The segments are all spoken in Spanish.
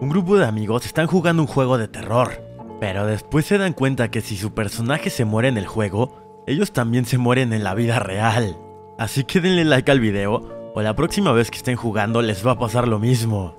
Un grupo de amigos están jugando un juego de terror, pero después se dan cuenta que si su personaje se muere en el juego, ellos también se mueren en la vida real. Así que denle like al video, o la próxima vez que estén jugando les va a pasar lo mismo.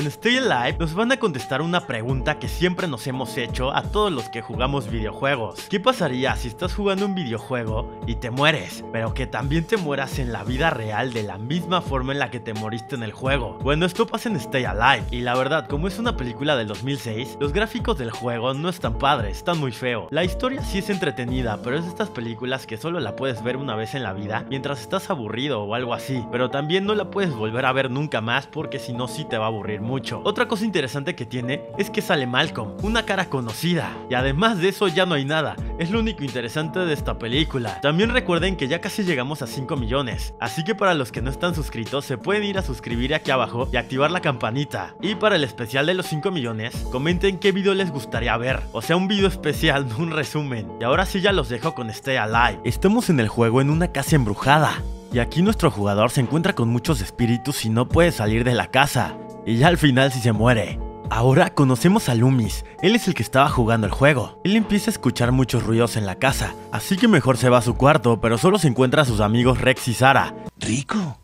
En Stay Alive nos van a contestar una pregunta que siempre nos hemos hecho a todos los que jugamos videojuegos. ¿Qué pasaría si estás jugando un videojuego y te mueres, pero que también te mueras en la vida real de la misma forma en la que te moriste en el juego? Bueno, esto pasa en Stay Alive, y la verdad, como es una película del 2006, los gráficos del juego no están padres, están muy feos. La historia sí es entretenida, pero es de estas películas que solo la puedes ver una vez en la vida mientras estás aburrido o algo así, pero también no la puedes volver a ver nunca más porque si no sí te va a aburrir mucho. Otra cosa interesante que tiene es que sale Malcolm, una cara conocida. Y además de eso ya no hay nada. Es lo único interesante de esta película. También recuerden que ya casi llegamos a 5 millones. Así que para los que no están suscritos se pueden ir a suscribir aquí abajo y activar la campanita. Y para el especial de los 5 millones, comenten qué video les gustaría ver. O sea, un video especial, no un resumen. Y ahora sí ya los dejo con Stay Alive. Estamos en el juego en una casa embrujada. Y aquí nuestro jugador se encuentra con muchos espíritus y no puede salir de la casa y ya al final sí se muere. Ahora conocemos a Loomis, él es el que estaba jugando el juego. Él empieza a escuchar muchos ruidos en la casa, así que mejor se va a su cuarto, pero solo se encuentra a sus amigos Rex y Sara. Rico.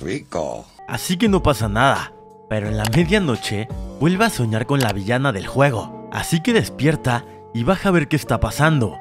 Rico. Así que no pasa nada. Pero en la medianoche vuelve a soñar con la villana del juego, así que despierta y baja a ver qué está pasando.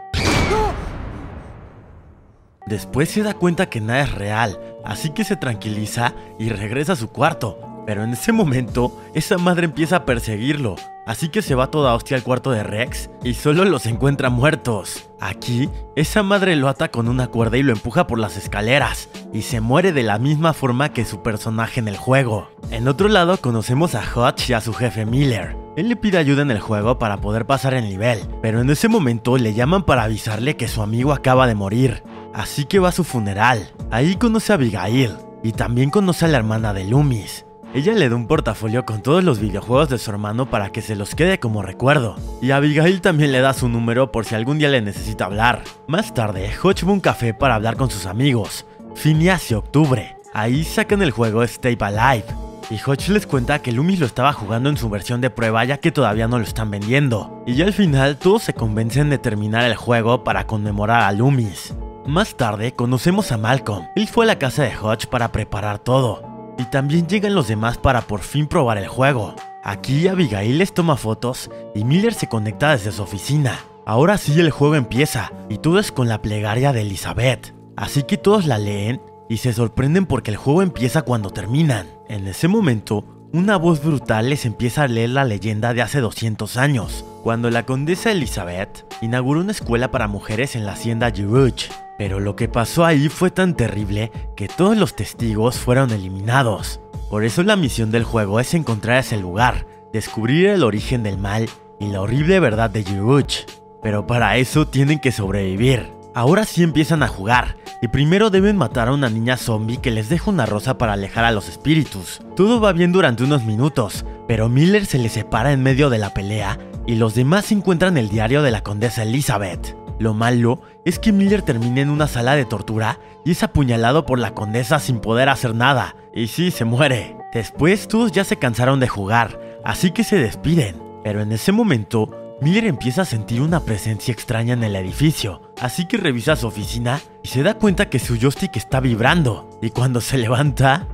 Después se da cuenta que nada es real, así que se tranquiliza y regresa a su cuarto, pero en ese momento, esa madre empieza a perseguirlo, así que se va toda hostia al cuarto de Rex y solo los encuentra muertos. Aquí, esa madre lo ata con una cuerda y lo empuja por las escaleras, y se muere de la misma forma que su personaje en el juego. En otro lado conocemos a Hutch y a su jefe Miller. Él le pide ayuda en el juego para poder pasar el nivel, pero en ese momento le llaman para avisarle que su amigo acaba de morir, así que va a su funeral. Ahí conoce a Abigail, y también conoce a la hermana de Loomis. Ella le da un portafolio con todos los videojuegos de su hermano para que se los quede como recuerdo. Y Abigail también le da su número por si algún día le necesita hablar. Más tarde, Hutch va un café para hablar con sus amigos. Phineas y Octubre. Ahí sacan el juego Stay Alive. Y Hutch les cuenta que Loomis lo estaba jugando en su versión de prueba ya que todavía no lo están vendiendo. Y ya al final todos se convencen de terminar el juego para conmemorar a Loomis. Más tarde conocemos a Malcolm. Él fue a la casa de Hutch para preparar todo. Y también llegan los demás para por fin probar el juego. Aquí Abigail les toma fotos y Miller se conecta desde su oficina. Ahora sí el juego empieza y todo es con la plegaria de Elizabeth. Así que todos la leen y se sorprenden porque el juego empieza cuando terminan. En ese momento, una voz brutal les empieza a leer la leyenda de hace 200 años, cuando la condesa Elizabeth inauguró una escuela para mujeres en la hacienda Girouge. Pero lo que pasó ahí fue tan terrible que todos los testigos fueron eliminados. Por eso la misión del juego es encontrar ese lugar, descubrir el origen del mal y la horrible verdad de Girouge. Pero para eso tienen que sobrevivir. Ahora sí empiezan a jugar, y primero deben matar a una niña zombie que les deja una rosa para alejar a los espíritus. Todo va bien durante unos minutos, pero Miller se le separa en medio de la pelea y los demás encuentran el diario de la condesa Elizabeth. Lo malo es que Miller termina en una sala de tortura y es apuñalado por la condesa sin poder hacer nada. Y sí, se muere. Después todos ya se cansaron de jugar, así que se despiden. Pero en ese momento, Miller empieza a sentir una presencia extraña en el edificio, así que revisa su oficina y se da cuenta que su joystick está vibrando. Y cuando se levanta...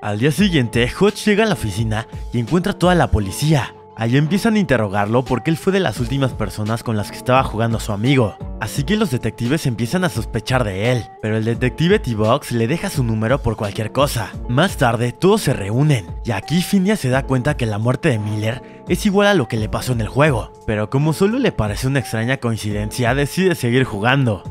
Al día siguiente, Hodge llega a la oficina y encuentra toda la policía. Allí empiezan a interrogarlo porque él fue de las últimas personas con las que estaba jugando su amigo. Así que los detectives empiezan a sospechar de él, pero el detective T-Box le deja su número por cualquier cosa. Más tarde, todos se reúnen, y aquí Phineas se da cuenta que la muerte de Miller es igual a lo que le pasó en el juego. Pero como solo le parece una extraña coincidencia, decide seguir jugando.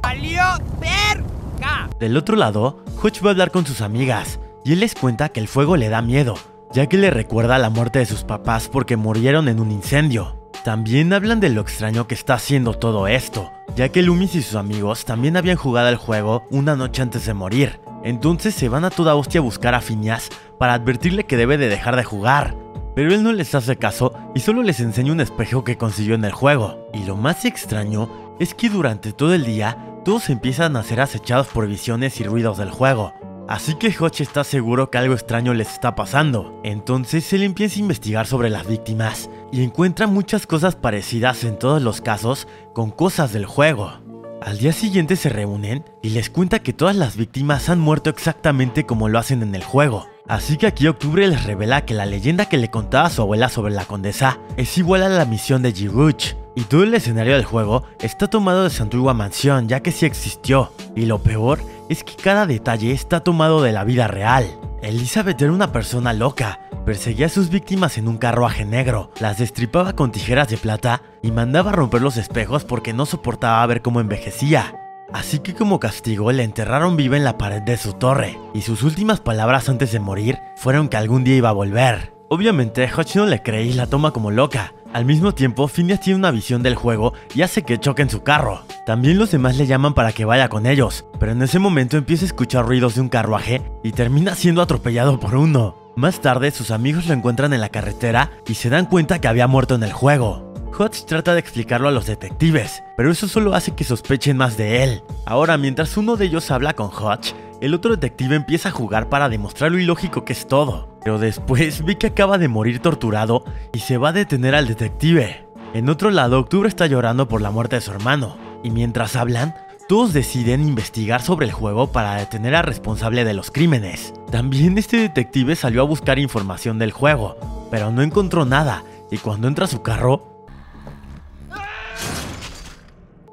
Del otro lado, Hutch va a hablar con sus amigas, y él les cuenta que el fuego le da miedo, ya que le recuerda la muerte de sus papás porque murieron en un incendio. También hablan de lo extraño que está haciendo todo esto, ya que Loomis y sus amigos también habían jugado el juego una noche antes de morir. Entonces se van a toda hostia a buscar a Phineas para advertirle que debe de dejar de jugar. Pero él no les hace caso y solo les enseña un espejo que consiguió en el juego. Y lo más extraño es que durante todo el día todos empiezan a ser acechados por visiones y ruidos del juego. Así que Hodge está seguro que algo extraño les está pasando. Entonces él empieza a investigar sobre las víctimas y encuentra muchas cosas parecidas en todos los casos con cosas del juego. Al día siguiente se reúnen y les cuenta que todas las víctimas han muerto exactamente como lo hacen en el juego. Así que aquí Octubre les revela que la leyenda que le contaba su abuela sobre la condesa es igual a la misión de Giruch. Y todo el escenario del juego está tomado de su antigua mansión, ya que sí existió. Y lo peor es que cada detalle está tomado de la vida real. Elizabeth era una persona loca, perseguía a sus víctimas en un carruaje negro, las destripaba con tijeras de plata y mandaba romper los espejos porque no soportaba ver cómo envejecía. Así que como castigo le enterraron viva en la pared de su torre, y sus últimas palabras antes de morir fueron que algún día iba a volver. Obviamente, Hodge no le cree y la toma como loca. Al mismo tiempo, Phineas tiene una visión del juego y hace que choque en su carro. También los demás le llaman para que vaya con ellos, pero en ese momento empieza a escuchar ruidos de un carruaje y termina siendo atropellado por uno. Más tarde, sus amigos lo encuentran en la carretera y se dan cuenta que había muerto en el juego. Hodge trata de explicarlo a los detectives, pero eso solo hace que sospechen más de él. Ahora, mientras uno de ellos habla con Hodge, el otro detective empieza a jugar para demostrar lo ilógico que es todo. Pero después ve que acaba de morir torturado y se va a detener al detective. En otro lado, Octubre está llorando por la muerte de su hermano, y mientras hablan, todos deciden investigar sobre el juego para detener al responsable de los crímenes. También este detective salió a buscar información del juego, pero no encontró nada, y cuando entra a su carro,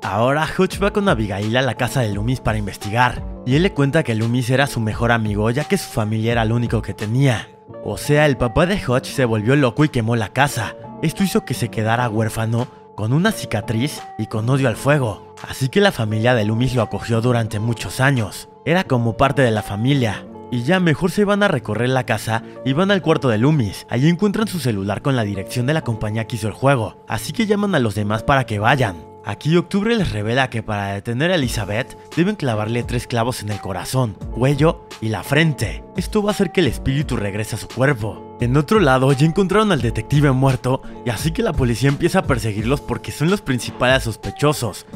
Ahora Hutch va con Abigail a la casa de Loomis para investigar, y él le cuenta que Loomis era su mejor amigo ya que su familia era lo único que tenía. O sea, el papá de Hutch se volvió loco y quemó la casa. Esto hizo que se quedara huérfano, con una cicatriz y con odio al fuego. Así que la familia de Loomis lo acogió durante muchos años. Era como parte de la familia. Y ya mejor se van a recorrer la casa y van al cuarto de Loomis. Allí encuentran su celular con la dirección de la compañía que hizo el juego. Así que llaman a los demás para que vayan. Aquí Octubre les revela que para detener a Elizabeth deben clavarle tres clavos en el corazón, cuello y la frente. Esto va a hacer que el espíritu regrese a su cuerpo. En otro lado ya encontraron al detective muerto y así que la policía empieza a perseguirlos porque son los principales sospechosos.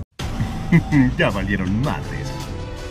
ya valieron madres.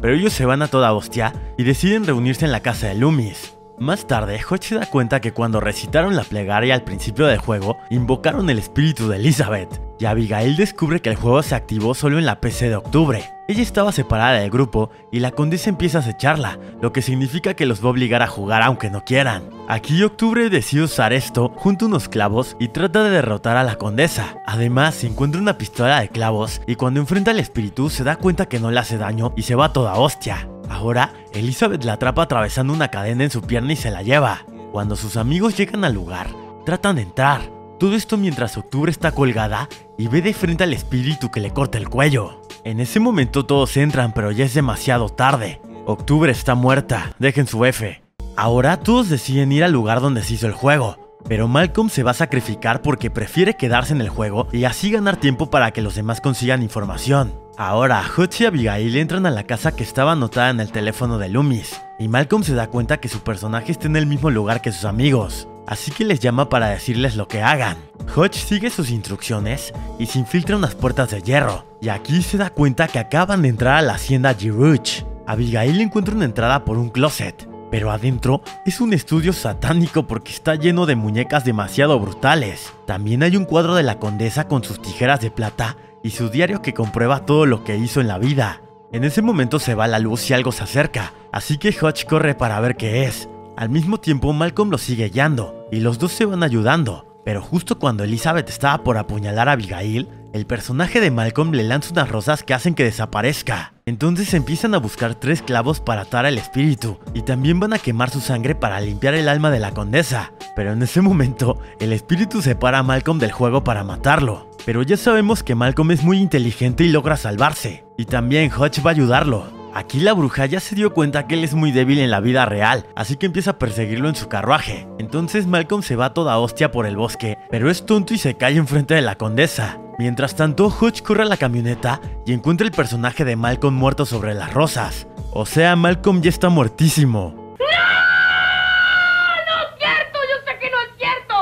Pero ellos se van a toda hostia y deciden reunirse en la casa de Loomis. Más tarde, Hodge se da cuenta que cuando recitaron la plegaria al principio del juego, invocaron el espíritu de Elizabeth, y Abigail descubre que el juego se activó solo en la PC de octubre. Ella estaba separada del grupo y la condesa empieza a acecharla, lo que significa que los va a obligar a jugar aunque no quieran. Aquí Octubre decide usar esto junto a unos clavos y trata de derrotar a la condesa. Además, se encuentra una pistola de clavos y cuando enfrenta al espíritu se da cuenta que no le hace daño y se va toda hostia. Ahora, Elizabeth la atrapa atravesando una cadena en su pierna y se la lleva. Cuando sus amigos llegan al lugar, tratan de entrar. Todo esto mientras Octubre está colgada y ve de frente al espíritu que le corta el cuello. En ese momento todos entran, pero ya es demasiado tarde. Octubre está muerta, dejen su F. Ahora todos deciden ir al lugar donde se hizo el juego, pero Malcolm se va a sacrificar porque prefiere quedarse en el juego y así ganar tiempo para que los demás consigan información. Ahora, Hutch y Abigail entran a la casa que estaba anotada en el teléfono de Loomis, y Malcolm se da cuenta que su personaje está en el mismo lugar que sus amigos, así que les llama para decirles lo que hagan. Hutch sigue sus instrucciones y se infiltra unas puertas de hierro, y aquí se da cuenta que acaban de entrar a la hacienda Giruch. Abigail encuentra una entrada por un closet, pero adentro es un estudio satánico porque está lleno de muñecas demasiado brutales. También hay un cuadro de la condesa con sus tijeras de plata y su diario que comprueba todo lo que hizo en la vida. En ese momento se va la luz y algo se acerca, así que Hodge corre para ver qué es. Al mismo tiempo Malcolm lo sigue guiando y los dos se van ayudando, pero justo cuando Elizabeth estaba por apuñalar a Abigail, el personaje de Malcolm le lanza unas rosas que hacen que desaparezca. Entonces empiezan a buscar tres clavos para atar al espíritu y también van a quemar su sangre para limpiar el alma de la condesa. Pero en ese momento, el espíritu separa a Malcolm del juego para matarlo. Pero ya sabemos que Malcolm es muy inteligente y logra salvarse. Y también Hodge va a ayudarlo. Aquí la bruja ya se dio cuenta que él es muy débil en la vida real, así que empieza a perseguirlo en su carruaje. Entonces Malcolm se va toda hostia por el bosque, pero es tonto y se cae enfrente de la condesa. Mientras tanto, Hodge corre a la camioneta y encuentra el personaje de Malcolm muerto sobre las rosas. O sea, Malcolm ya está muertísimo.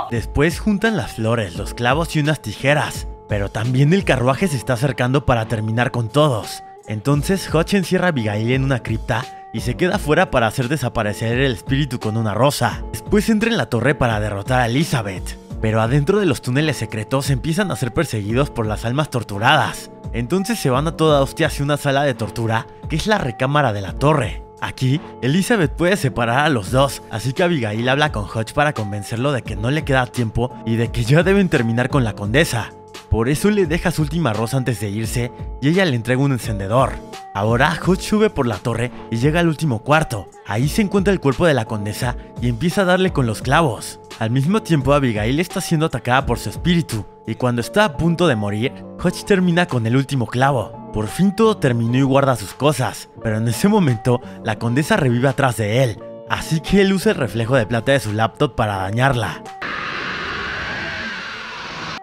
Después juntan las flores, los clavos y unas tijeras. Pero también el carruaje se está acercando para terminar con todos. Entonces Hodge encierra a Abigail en una cripta y se queda fuera para hacer desaparecer el espíritu con una rosa. Después entra en la torre para derrotar a Elizabeth. Pero adentro de los túneles secretos empiezan a ser perseguidos por las almas torturadas. Entonces se van a toda hostia hacia una sala de tortura, que es la recámara de la torre. Aquí, Elizabeth puede separar a los dos, así que Abigail habla con Hodge para convencerlo de que no le queda tiempo y de que ya deben terminar con la condesa. Por eso le deja su última rosa antes de irse y ella le entrega un encendedor. Ahora Hodge sube por la torre y llega al último cuarto. Ahí se encuentra el cuerpo de la condesa y empieza a darle con los clavos. Al mismo tiempo Abigail está siendo atacada por su espíritu, y cuando está a punto de morir, Hodge termina con el último clavo. Por fin todo terminó y guarda sus cosas, pero en ese momento la condesa revive atrás de él, así que él usa el reflejo de plata de su laptop para dañarla.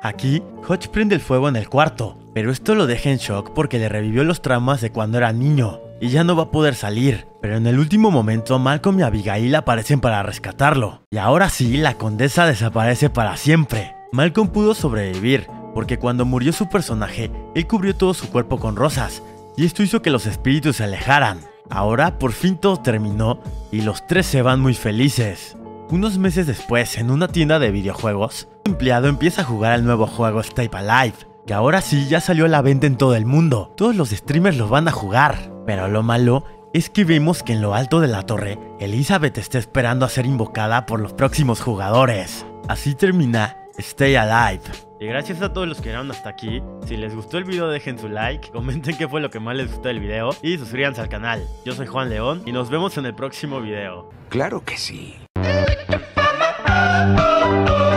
Aquí, Hodge prende el fuego en el cuarto, pero esto lo deja en shock porque le revivió los traumas de cuando era niño, y ya no va a poder salir. Pero en el último momento Malcolm y Abigail aparecen para rescatarlo. Y ahora sí, la condesa desaparece para siempre. Malcolm pudo sobrevivir, porque cuando murió su personaje, él cubrió todo su cuerpo con rosas, y esto hizo que los espíritus se alejaran. Ahora por fin todo terminó y los tres se van muy felices. Unos meses después, en una tienda de videojuegos, un empleado empieza a jugar al nuevo juego Stay Alive, que ahora sí ya salió a la venta en todo el mundo. Todos los streamers lo van a jugar, pero lo malo es que vemos que en lo alto de la torre, Elizabeth está esperando a ser invocada por los próximos jugadores. Así termina Stay Alive. Y gracias a todos los que llegaron hasta aquí. Si les gustó el video dejen su like, comenten qué fue lo que más les gustó del video y suscríbanse al canal. Yo soy Juan León y nos vemos en el próximo video. Claro que sí. Música